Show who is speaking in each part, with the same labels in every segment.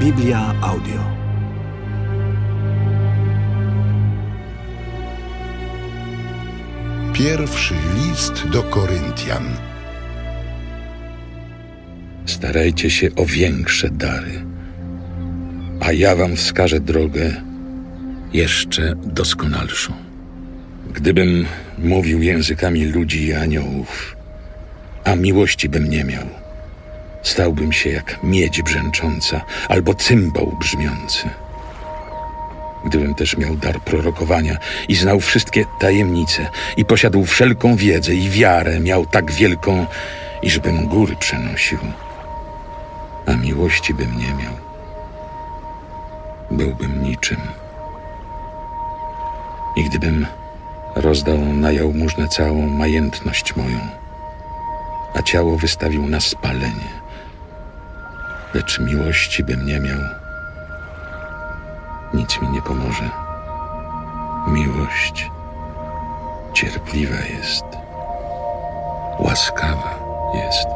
Speaker 1: Biblia Audio.
Speaker 2: Pierwszy list do Koryntian.
Speaker 3: Starajcie się o większe dary, a ja wam wskażę drogę jeszcze doskonalszą. Gdybym mówił językami ludzi i aniołów, a miłości bym nie miał, stałbym się jak miedź brzęcząca albo cymbał brzmiący. Gdybym też miał dar prorokowania i znał wszystkie tajemnice i posiadł wszelką wiedzę i wiarę miał tak wielką, iżbym góry przenosił, a miłości bym nie miał, byłbym niczym. I gdybym rozdał na jałmużnę całą majętność moją, a ciało wystawił na spalenie, lecz miłości bym nie miał, nic mi nie pomoże. Miłość cierpliwa jest, łaskawa jest.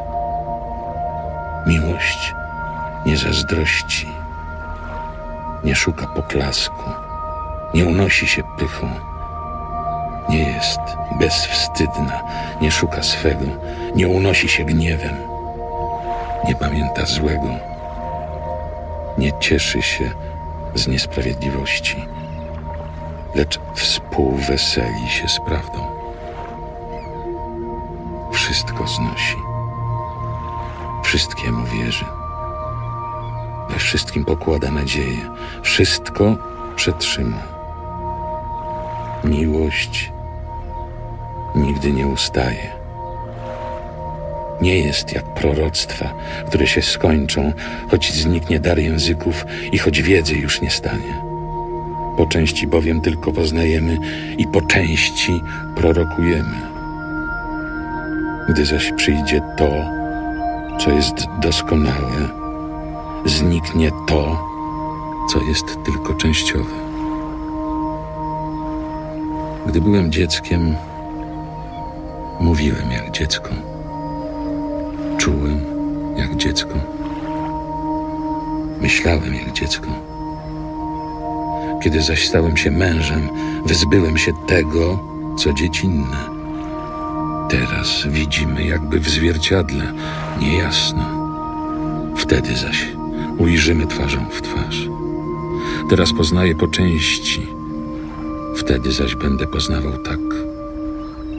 Speaker 3: Miłość nie zazdrości, nie szuka poklasku, nie unosi się pychą, nie jest bezwstydna, nie szuka swego, nie unosi się gniewem, nie pamięta złego, nie cieszy się z niesprawiedliwości, lecz współweseli się z prawdą. Wszystko znosi, wszystkiemu wierzy, we wszystkim pokłada nadzieję, wszystko przetrzyma. Miłość nigdy nie ustaje. Nie jest jak proroctwa, które się skończą, choć zniknie dar języków i choć wiedzy już nie stanie. Po części bowiem tylko poznajemy i po części prorokujemy. Gdy zaś przyjdzie to, co jest doskonałe, zniknie to, co jest tylko częściowe. Gdy byłem dzieckiem, mówiłem jak dziecko. Czułem jak dziecko. Myślałem jak dziecko. Kiedy zaś stałem się mężem, wyzbyłem się tego, co dziecinne. Teraz widzimy jakby w zwierciadle, niejasno. Wtedy zaś ujrzymy twarzą w twarz. Teraz poznaję po części, wtedy zaś będę poznawał tak,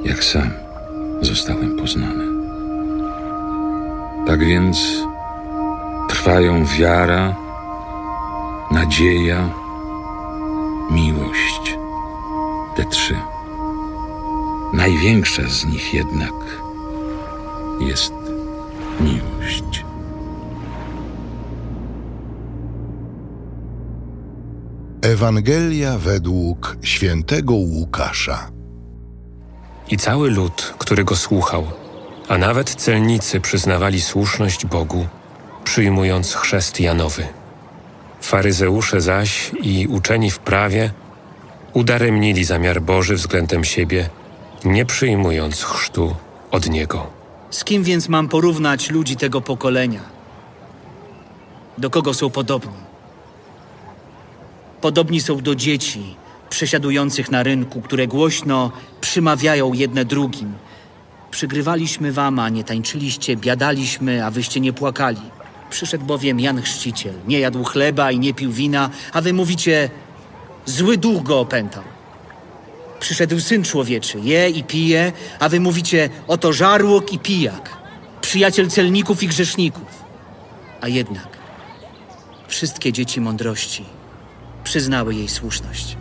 Speaker 3: jak sam zostałem poznany. Tak więc trwają wiara, nadzieja, miłość. Te trzy. Największa z nich jednak jest miłość.
Speaker 2: Ewangelia według świętego Łukasza.
Speaker 4: I cały lud, który go słuchał, a nawet celnicy przyznawali słuszność Bogu, przyjmując chrzest Janowy. Faryzeusze zaś i uczeni w prawie udaremnili zamiar Boży względem siebie, nie przyjmując chrztu od Niego.
Speaker 5: Z kim więc mam porównać ludzi tego pokolenia? Do kogo są podobni? Podobni są do dzieci przesiadujących na rynku, które głośno przymawiają jedne drugim. Przygrywaliśmy wam, a nie tańczyliście, biadaliśmy, a wyście nie płakali. Przyszedł bowiem Jan Chrzciciel, nie jadł chleba i nie pił wina, a wy mówicie, zły duch go opętał. Przyszedł Syn Człowieczy, je i pije, a wy mówicie, oto żarłok i pijak, przyjaciel celników i grzeszników. A jednak wszystkie dzieci mądrości przyznały jej słuszność.